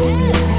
Ooh.